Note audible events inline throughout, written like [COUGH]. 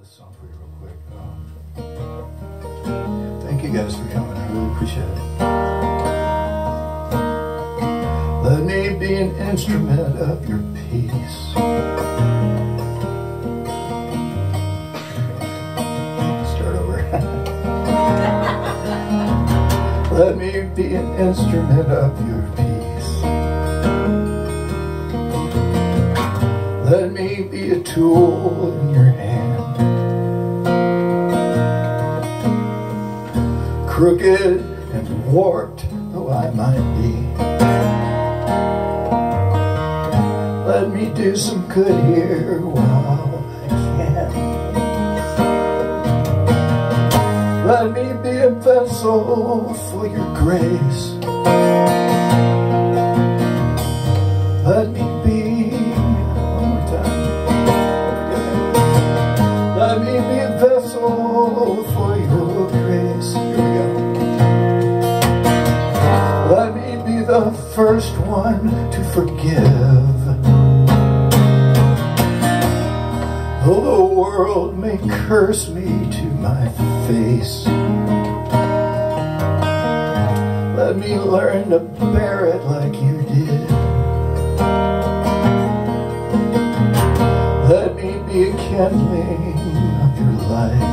this song for you real quick. Um, thank you guys for coming. I really appreciate it. Let me be an instrument of your peace. Start over. [LAUGHS] Let me be an instrument of your peace. Let me be a tool in your hand. Crooked and warped though I might be. Let me do some good here while I can. Let me be a vessel for your grace. Forgive. Though the world may curse me to my face. Let me learn to bear it like you did. Let me be a kindling of your light.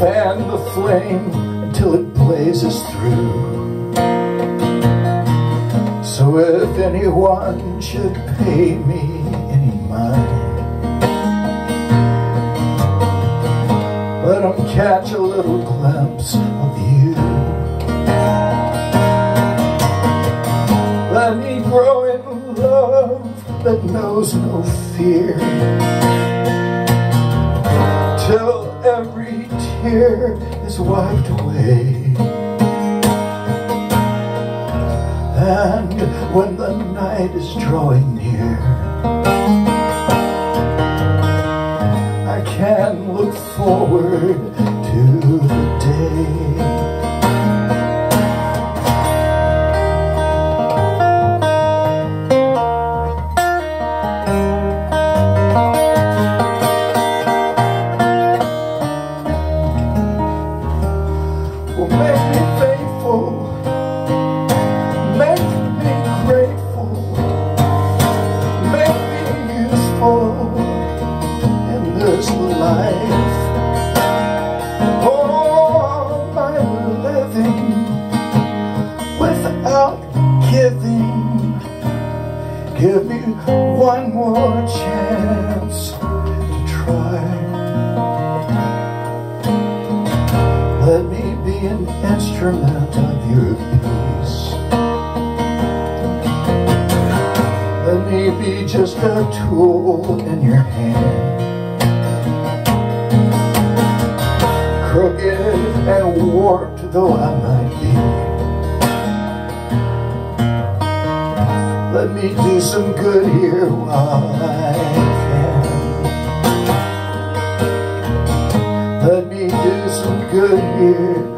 Fan the flame until it blazes through. Anyone should pay me any mind, let them catch a little glimpse of you. Let me grow in love that knows no fear. Till every tear is wiped away. Night is drawing near, I can look forward to the day. Give me one more chance to try. Let me be an instrument of your peace. Let me be just a tool in your hand. Crooked and warped though I might be. Let me do some good here while I can. Let me do some good here